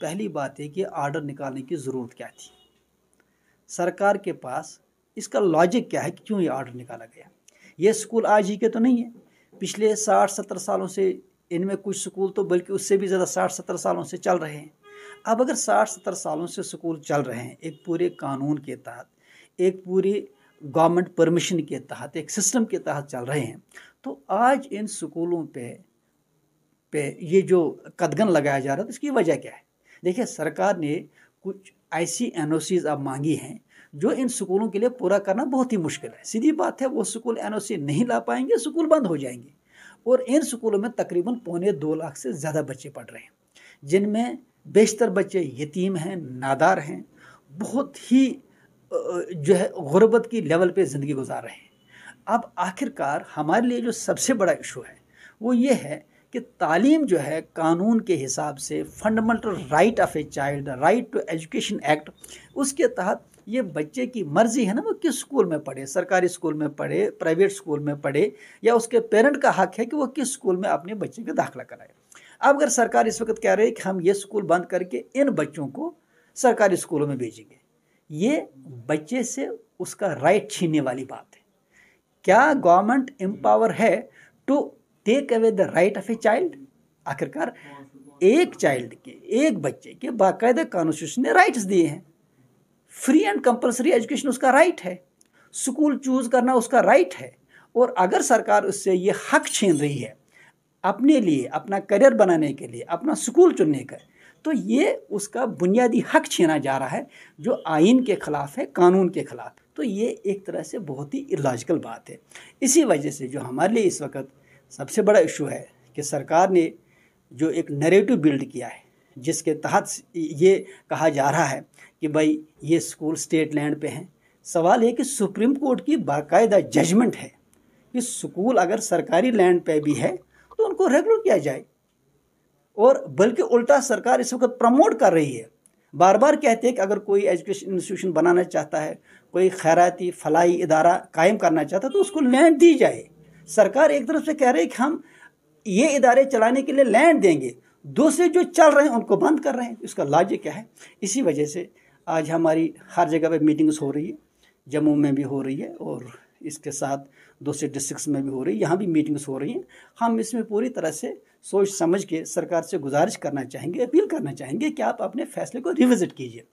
पहली बात है कि आर्डर निकालने की ज़रूरत क्या थी? सरकार के पास इसका लॉजिक क्या है कि क्यों ये आर्डर निकाला गया? ये स्कूल आज ही के तो नहीं है। पिछले साठ, सत्तर सालों से इनमें कुछ स्कूल तो बल्कि उससे भी ज़्यादा साठ, सत्तर सालों से चल रहे हैं। अब अगर साठ, सत्तर सालों से स्कूल चल रहे हैं, एक पूरे कानून के तहत, एक पूरी गवर्नमेंट परमिशन के तहत, एक सिस्टम के तहत चल रहे हैं तो आज इन स्कूलों पे पे ये जो कदगन लगाया जा रहा है तो इसकी वजह क्या है? देखिए, सरकार ने कुछ ऐसी एन अब मांगी हैं, जो इन स्कूलों के लिए पूरा करना बहुत ही मुश्किल है। सीधी बात है, वो स्कूल एनओसी नहीं ला पाएँगे, स्कूल बंद हो जाएँगे। और इन स्कूलों में तकरीबन पौने दो लाख से ज़्यादा बच्चे पढ़ रहे हैं, जिनमें बेशतर बच्चे यतीम हैं, नादार हैं, बहुत ही जो है, गुर्बत की लेवल पे ज़िंदगी गुजार रहे हैं। अब आखिरकार हमारे लिए जो सबसे बड़ा इशू है, वो ये है कि तालीम जो है कानून के हिसाब से fundamental right of a child right to education act उसके तहत ये बच्चे की मर्ज़ी है ना, वो किस स्कूल में पढ़े? सरकारी स्कूल में पढ़े प्राइवेट स्कूल में पढ़े, या उसके पेरेंट का हक है कि वो किस स्कूल में अपने बच्चे का दाखिला कराए? अब अगर सरकार इस वक्त कह रही है कि हम ये स्कूल बंद करके इन बच्चों को सरकारी स्कूलों में भेजेंगे, ये बच्चे से उसका राइट छीनने वाली बात है। क्या गवर्नमेंट एम्पावर है to take away the right of a child आखिरकार एक चाइल्ड के, एक बच्चे के बाकायदा कॉन्स्टिट्यूशन ने राइट्स दिए हैं। फ्री एंड कंपलसरी एजुकेशन उसका राइट है। स्कूल चूज़ करना उसका राइट है। और अगर सरकार उससे ये हक छीन रही है, अपने लिए, अपना करियर बनाने के लिए, अपना स्कूल चुनने का तो ये उसका बुनियादी हक छीना जा रहा है, जो आइन के ख़िलाफ़ है, कानून के ख़िलाफ़। तो ये एक तरह से बहुत ही इलाजिकल बात है। इसी वजह से जो हमारे लिए इस वक्त सबसे बड़ा इशू है कि सरकार ने जो एक नरेटिव बिल्ड किया है, जिसके तहत ये कहा जा रहा है कि भाई ये स्कूल स्टेट लैंड पे हैं। सवाल है कि सुप्रीम कोर्ट की बाकायदा जजमेंट है कि स्कूल अगर सरकारी लैंड पे भी है तो उनको रेगुलर किया जाए। और बल्कि उल्टा सरकार इस वक्त प्रमोट कर रही है। बार बार कहते हैं कि अगर कोई एजुकेशन इंस्टीट्यूशन बनाना चाहता है, कोई खैराती फलाई इदारा कायम करना चाहता है तो उसको लैंड दी जाए। सरकार एक तरफ़ से कह रही है कि हम ये इदारे चलाने के लिए लैंड देंगे। दूसरे जो चल रहे हैं, उनको बंद कर रहे हैं। इसका लॉजिक क्या है? इसी वजह से आज हमारी हर जगह पे मीटिंग्स हो रही है। जम्मू में भी हो रही है और इसके साथ दूसरे डिस्ट्रिक्स में भी हो रही है। यहाँ भी मीटिंग्स हो रही हैं। हम इसमें पूरी तरह से सोच समझ के सरकार से गुजारिश करना चाहेंगे, अपील करना चाहेंगे कि आप अपने फैसले को रिविज़िट कीजिए।